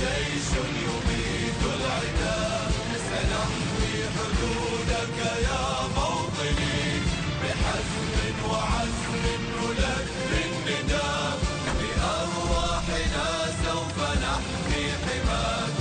جيش يميت العدا سنمضي حدودك يا موطني بحزم وعزم نلبي النداء بأرواحنا سوف نحمي حماك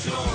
show.